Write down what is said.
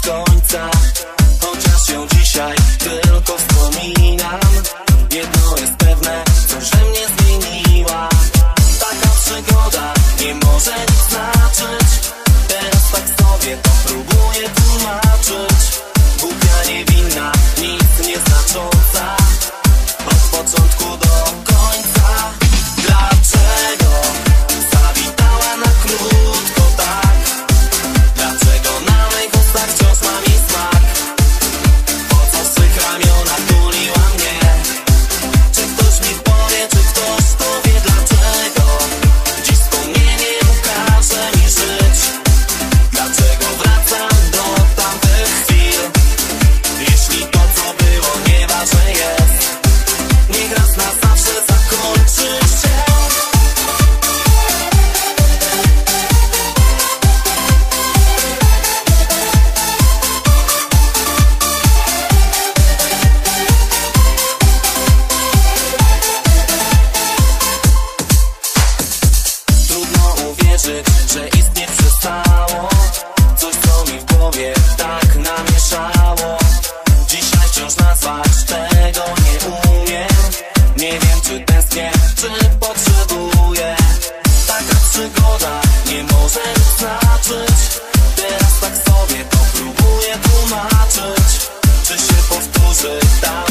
końcach Teraz tak sobie to próbuję tłumaczyć Czy się powtórzy tak.